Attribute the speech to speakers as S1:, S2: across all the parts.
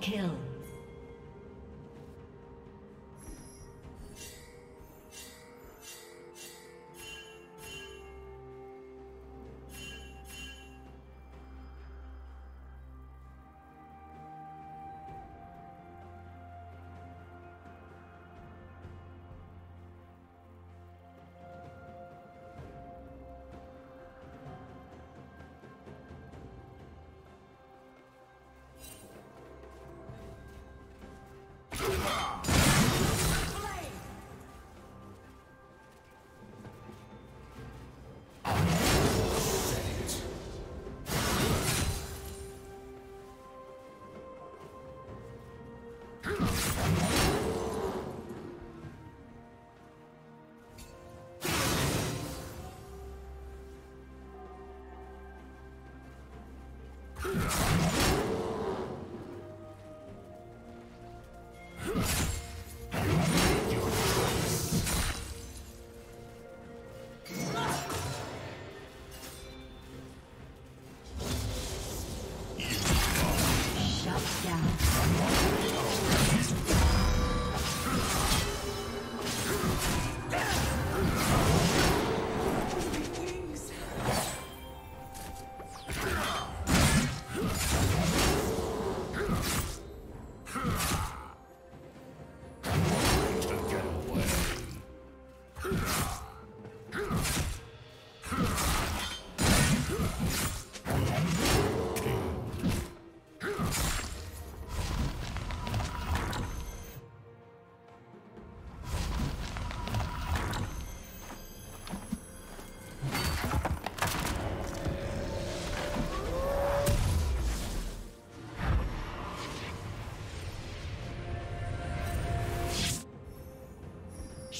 S1: Kill.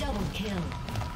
S1: Double kill.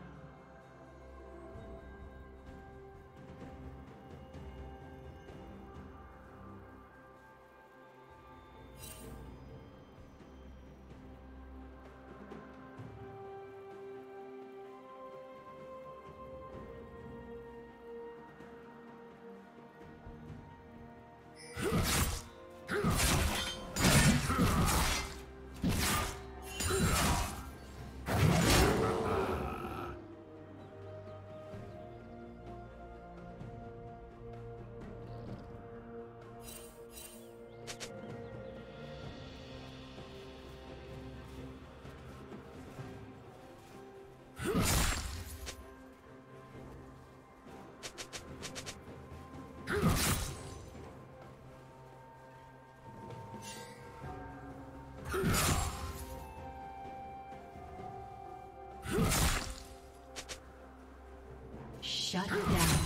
S2: Shut down.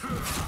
S2: Huh.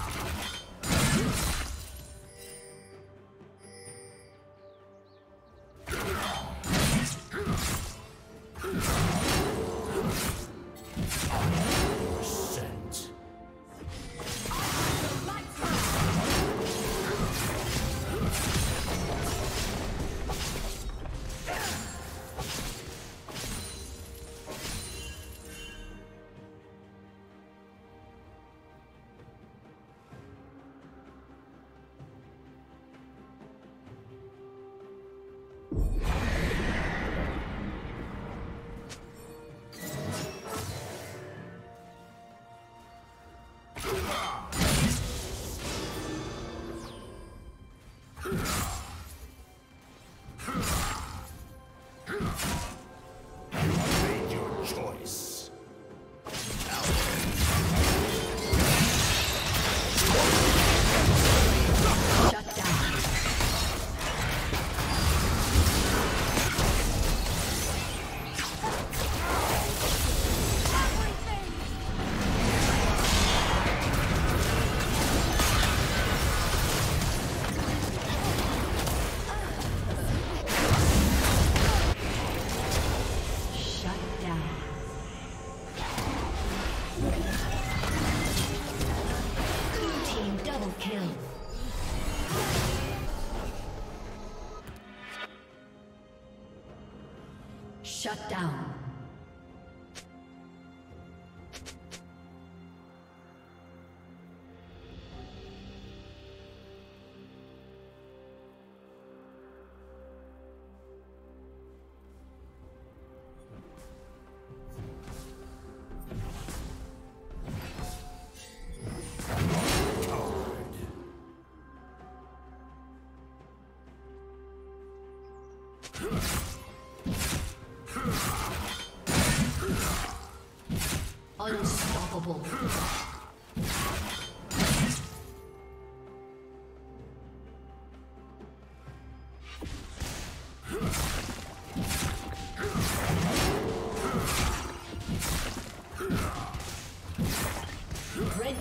S2: Shut down.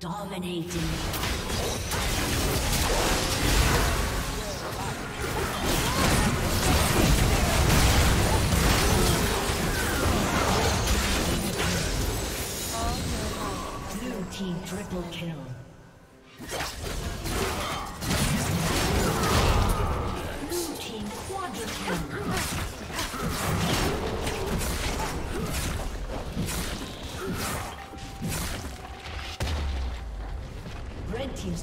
S2: Dominating. Blue team triple kill. Blue team quadra kill.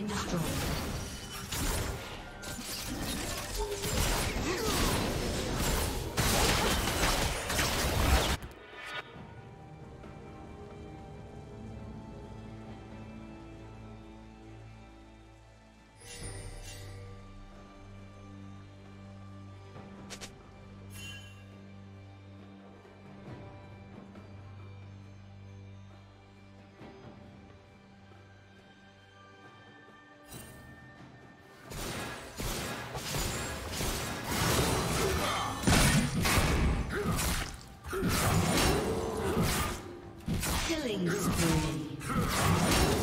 S2: Been destroyed. Killing spree.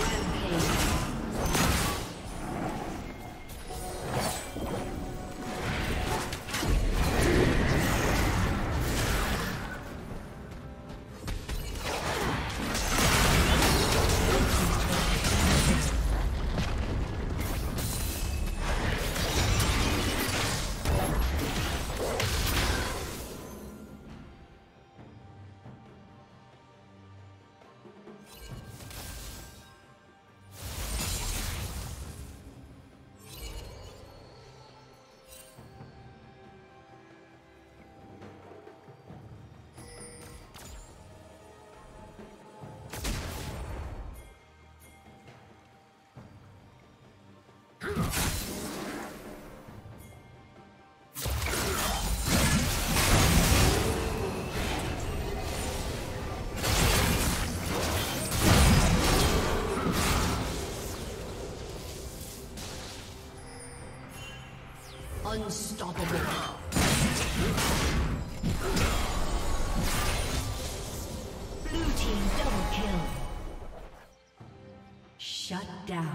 S2: Rampage. Unstoppable. Blue team double kill. Shut down.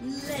S2: Legend.